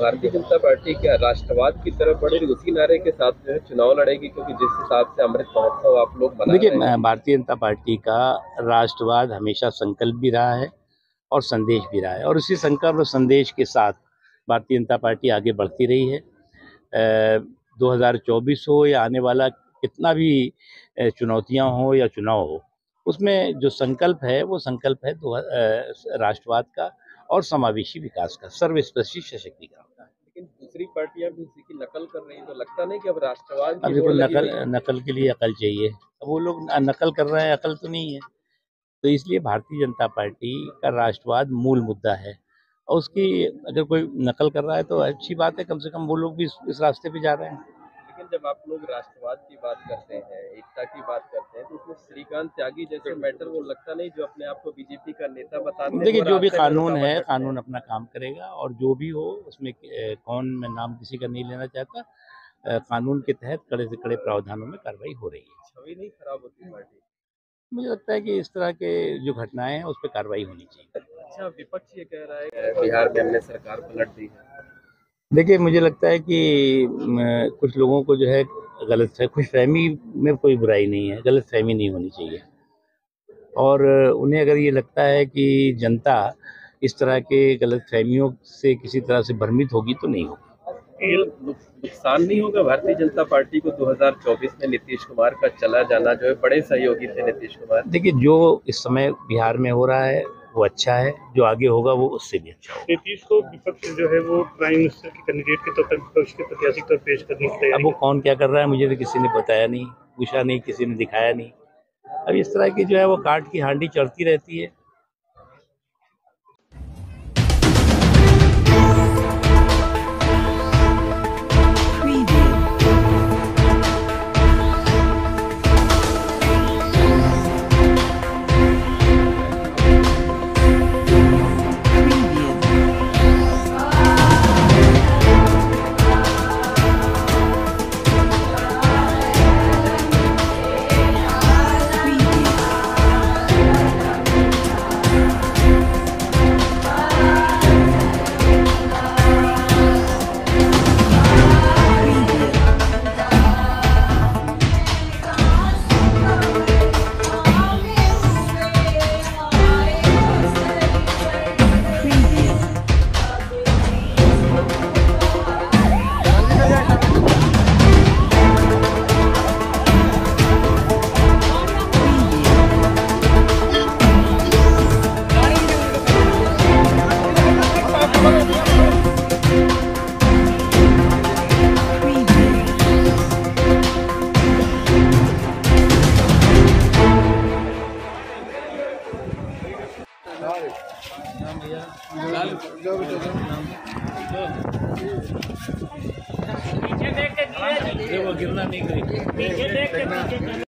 Bharatiya Janata party क्या राष्ट्रवाद की तरफ़ बढ़ेगी उसी नारे के साथ जो है चुनाव लड़ेगी क्योंकि जिस हिसाब से अमृत महोत्सव आप लोग देखिए भारतीय जनता पार्टी का राष्ट्रवाद हमेशा संकल्प भी रहा है और संदेश भी रहा है। और उसी संकल्प और संदेश के साथ भारतीय जनता पार्टी आगे बढ़ती रही है। 2024 हो या आने वाला कितना भी चुनौतियाँ हो या चुनाव हो उसमें जो संकल्प है वो संकल्प है दो, राष्ट्रवाद का। और समावेशी विकास का सर्वस्पर्शी सशक्तिकरण का लेकिन दूसरी पार्टियाँ भी इसी की नकल कर रही हैं तो लगता नहीं कि अब राष्ट्रवाद अब देखो नकल नकल के लिए अकल चाहिए। अब वो लोग नकल कर रहे हैं अकल तो नहीं है। तो इसलिए भारतीय जनता पार्टी का राष्ट्रवाद मूल मुद्दा है। और उसकी अगर कोई नकल कर रहा है तो अच्छी बात है कम से कम वो लोग भी इस, इस रास्ते पे जा रहे हैं। लेकिन जब आप लोग राष्ट्रवाद की बात करते हैं एकता की बात करते हैं तो उसमें श्रीकांत त्यागी जैसे मैटर वो लगता नहीं जो अपने आप को बीजेपी का नेता बताते हैं देखिए जो भी कानून है कानून अपना काम करेगा और जो भी हो उसमें कौन मैं नाम किसी का नहीं लेना चाहता कानून के तहत कड़े से कड़े प्रावधानों में कार्रवाई हो रही है। छवि नहीं खराब होती पार्टी? मुझे लगता है कि इस तरह के जो घटनाएँ हैं उस पर कार्रवाई होनी चाहिए। अच्छा विपक्ष ये कह रहा है बिहार में हमने सरकार पलट दी है। देखिए मुझे लगता है कि कुछ लोगों को जो है गलत है खुश फहमी में कोई बुराई नहीं है गलत फहमी नहीं होनी चाहिए। और उन्हें अगर ये लगता है कि जनता इस तरह के गलत फहमियों से किसी तरह से भ्रमित होगी तो नहीं होगी। नुकसान नहीं होगा? भारतीय जनता पार्टी को 2024 में नीतीश कुमार का चला जाना जो है बड़े सहयोगी थे नीतीश कुमार। देखिए जो इस समय बिहार में हो रहा है वो अच्छा है जो आगे होगा वो उससे भी अच्छा होगा। नीतीश को विपक्ष जो है वो प्राइम मिनिस्टर के कैंडिडेट के तौर पर विपक्ष के प्रत्याशी के तौर पेश करने की अब वो कौन क्या कर रहा है मुझे तो किसी ने बताया नहीं पूछा नहीं किसी ने दिखाया नहीं। अब इस तरह की जो है वो कार्ड की हांडी चढ़ती रहती है। वो गिरना नहीं करेगी